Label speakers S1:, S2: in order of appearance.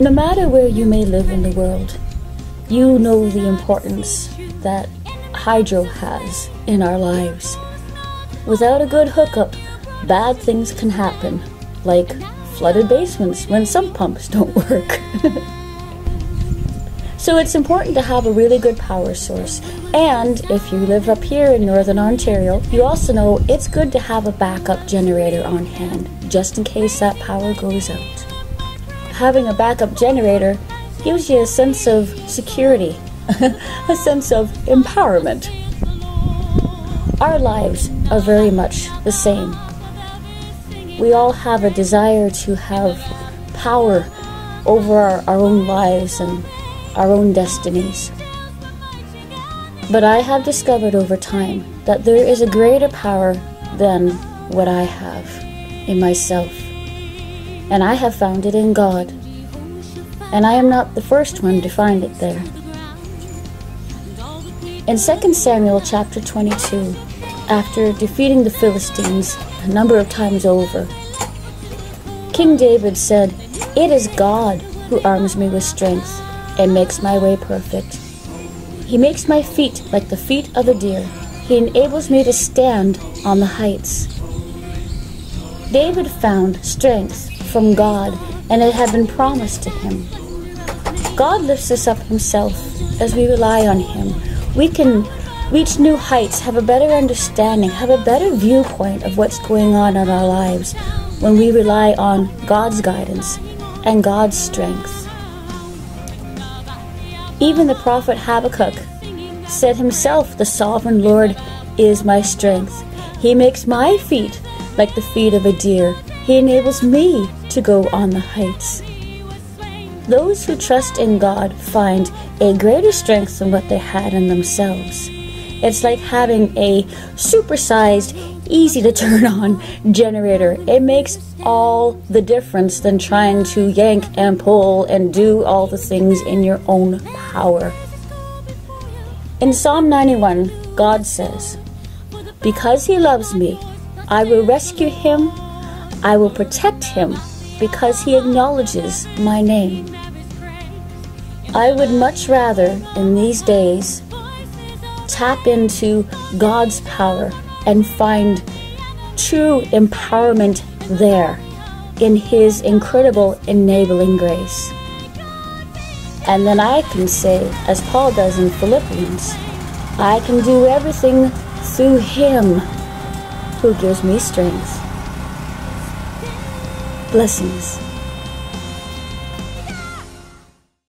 S1: No matter where you may live in the world, you know the importance that hydro has in our lives. Without a good hookup, bad things can happen, like flooded basements when sump pumps don't work. so it's important to have a really good power source. And if you live up here in Northern Ontario, you also know it's good to have a backup generator on hand, just in case that power goes out. Having a backup generator gives you a sense of security, a sense of empowerment. Our lives are very much the same we all have a desire to have power over our, our own lives and our own destinies. But I have discovered over time that there is a greater power than what I have in myself. And I have found it in God. And I am not the first one to find it there. In 2 Samuel chapter 22, after defeating the Philistines a number of times over. King David said, It is God who arms me with strength and makes my way perfect. He makes my feet like the feet of a deer. He enables me to stand on the heights. David found strength from God, and it had been promised to him. God lifts us up himself as we rely on him. We can reach new heights, have a better understanding, have a better viewpoint of what's going on in our lives when we rely on God's guidance and God's strength. Even the prophet Habakkuk said himself, The sovereign Lord is my strength. He makes my feet like the feet of a deer. He enables me to go on the heights. Those who trust in God find a greater strength than what they had in themselves. It's like having a supersized, easy to turn on generator. It makes all the difference than trying to yank and pull and do all the things in your own power. In Psalm 91, God says, Because he loves me, I will rescue him, I will protect him, because he acknowledges my name. I would much rather, in these days, tap into God's power and find true empowerment there in His incredible enabling grace. And then I can say, as Paul does in Philippians, I can do everything through Him who gives me strength. Blessings.